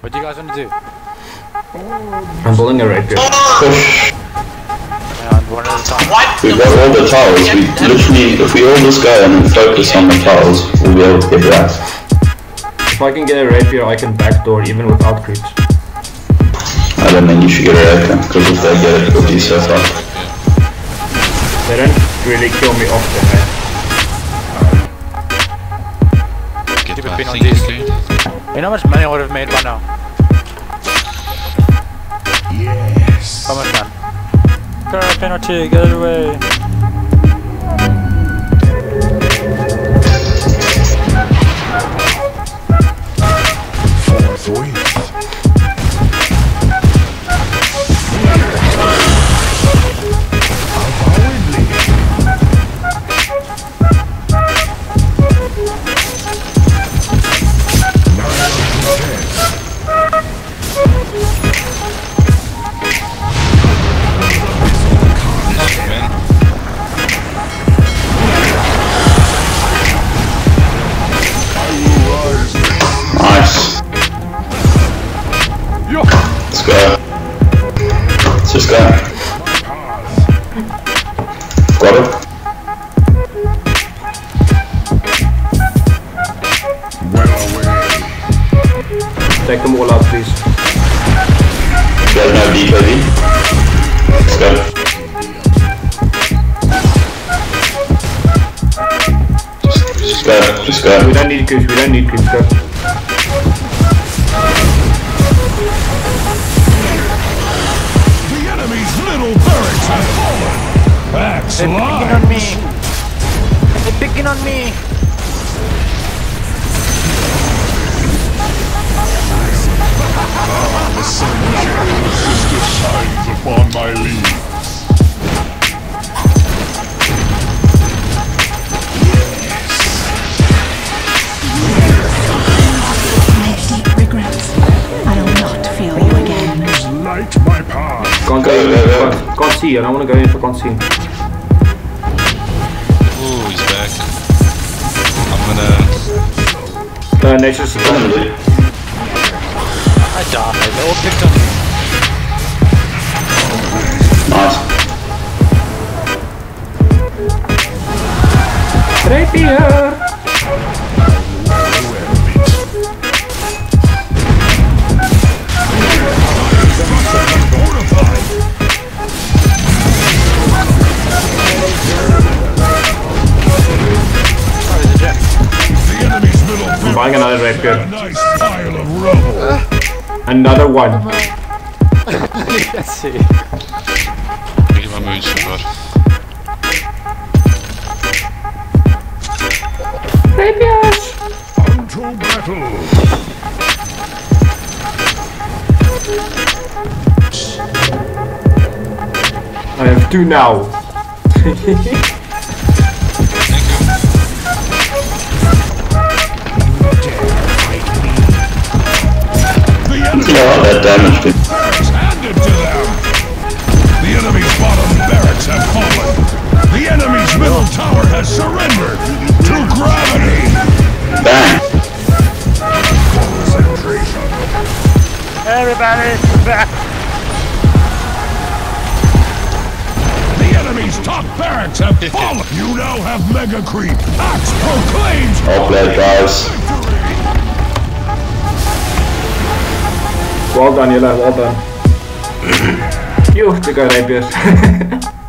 What do you guys want to do? I'm building a rapier. Push. And one at a time. What? We've got all the tiles. We literally, if we hold this guy and focus on the tiles, we'll be able to get that. If I can get a rapier, I can backdoor even without creeps. I don't think you should get a rapier, because if they get it, it'll be so far. They don't really kill me often, eh? Get Keep pin on this. You know how much money I would have made by now? Yes. How much, man? Girl, penalty, get it away. Let's go. Let's just go. Got it. Well away. Take them all out, please. You guys know DKV? Let's go. Just go, just go. We don't need creeps, we don't need creeps, go. They're picking on me. They're picking on me. The sun shadows sister shines upon my leaves. I have deep regrets. I'll not feel you again. Light my path. Can't go in, can't, can't see, I don't want to go in if I can't see. Uh, Nature's Come on, dude. I died. They all picked on me. Nice. Rapier! Oh, another rapier. Another one. Let's see. Rapiers! I have two now. barracks have. You now have Mega Creep. Axe proclaims Well played, guys. Well done, Yella, well done. you, they got rapiers.